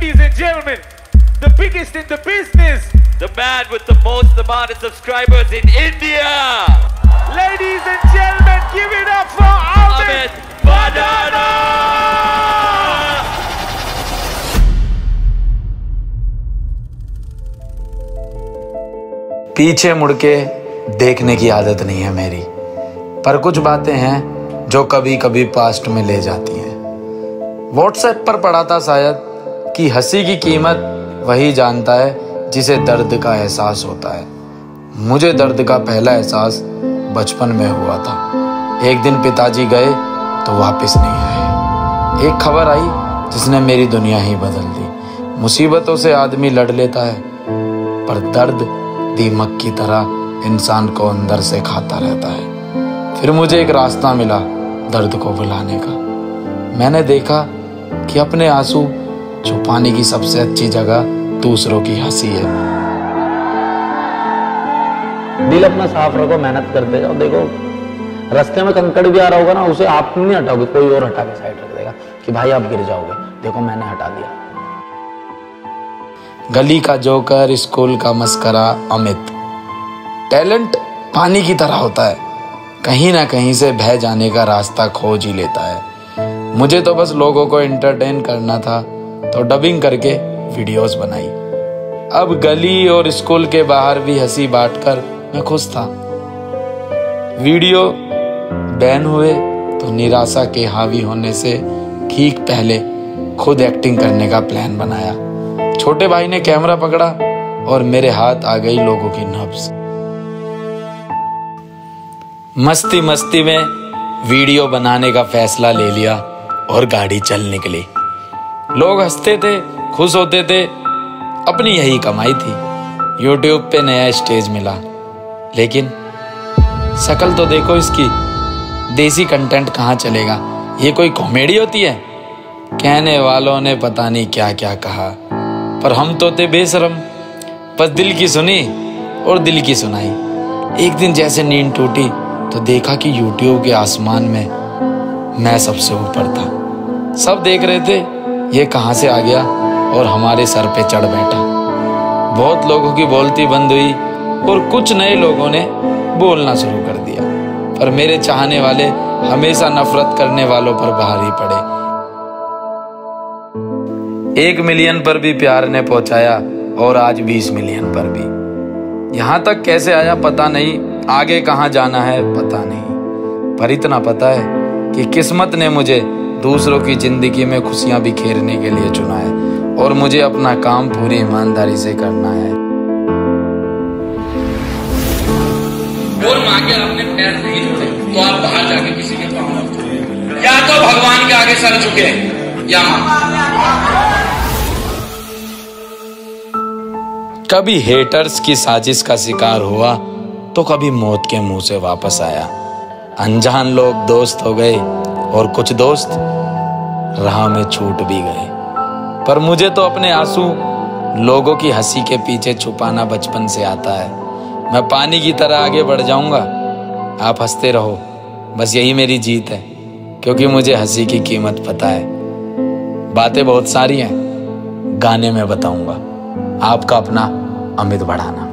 Ladies and gentlemen, the biggest in the business. The man with the most amount of subscribers in India. Ladies and gentlemen, give it up for Amit. Amit Banana. पीछे मुड़ के देखने की आदत नहीं है मेरी पर कुछ बातें हैं जो कभी कभी पास्ट में ले जाती हैं व्हाट्सएप पर पढ़ा था शायद कि हँसी की कीमत वही जानता है जिसे दर्द का एहसास होता है। मुझे दर्द का पहला एहसास बचपन में हुआ था। एक दिन पिताजी गए तो वापस नहीं आए। एक खबर आई जिसने मेरी दुनिया ही बदल दी। मुसीबतों से आदमी लड़ लेता है, पर दर्द दीमक की तरह इंसान को अंदर से खाता रहता है। फिर मुझे एक रास्ता मिला दर्द को भुलाने का। मैंने देखा कि अपने आँसू छुपाने की सबसे अच्छी जगह दूसरों की हँसी है। दिल अपना साफ़ रखो मेहनत करते जाओ। देखो रास्ते में कंकड़ भी आ रहा होगा ना उसे आप नहीं हटाओगे कोई और हटा के साइड रख देगा कि भाई आप गिर जाओगे। देखो मैंने हटा दिया। गली का जोकर स्कूल का मस्करा अमित। टैलेंट पानी की तरह होता है। कहीं ना कहीं से बह जाने का रास्ता खोज ही लेता है। मुझे तो बस लोगों को एंटरटेन करना था। तो डबिंग करके वीडियोस बनाई। अब गली और स्कूल के बाहर भी हँसी बांटकर मैं खुश था। वीडियो बैन हुए तो निराशा के हावी होने से ठीक पहले खुद एक्टिंग करने का प्लान बनाया। छोटे भाई ने कैमरा पकड़ा और मेरे हाथ आ गई लोगों की नब्ज मस्ती मस्ती में वीडियो बनाने का फैसला ले लिया और गाड़ी चल निकली लोग हँसते थे, खुश होते थे। अपनी यही कमाई थी। यूट्यूब पे नया स्टेज मिला। लेकिन शकल तो देखो इसकी। देसी कंटेंट कहाँ चलेगा? ये कोई कॉमेडी होती है? कहने वालों ने पता नहीं क्या क्या कहा। पर हम तो थे बेशरम। बस दिल की सुनी और दिल की सुनाई। एक दिन जैसे नींद टूटी तो देखा कि यूट्यूब के आसमान में मैं सबसे ऊपर था। सब देख रहे थे ये कहाँ से आ गया और हमारे सर पे चढ़ बैठा। बहुत लोगों की बोलती बंद हुई और कुछ नए लोगों ने बोलना शुरू कर दिया। पर मेरे चाहने वाले हमेशा नफरत करने वालों पर भारी पड़े। एक मिलियन पर भी प्यार ने पहुँचाया और आज बीस मिलियन पर भी। यहाँ तक कैसे आया पता नहीं, आगे कहाँ जाना है पता नहीं। पर इतना पता है कि किस्मत ने मुझे दूसरों की ज़िंदगी में खुशियाँ बिखेरने के लिए चुना है और मुझे अपना काम पूरी ईमानदारी से करना है। और माँ के अपने पैर नहीं झुके तो आप बाहर जाके किसी के पाँव या तो भगवान के आगे सर झुके या माँ। कभी हेटर्स की साजिश का शिकार हुआ तो कभी मौत के मुँह से वापस आया। अनजान लोग दोस्त हो गए और कुछ दोस्त राह में छूट भी गए। पर मुझे तो अपने आँसू लोगों की हँसी के पीछे छुपाना बचपन से आता है। मैं पानी की तरह आगे बढ़ जाऊँगा। आप हँसते रहो। बस यही मेरी जीत है, क्योंकि मुझे हँसी की कीमत पता है। बातें बहुत सारी हैं, गाने में बताऊँगा। आपका अपना अमित बढ़ाना।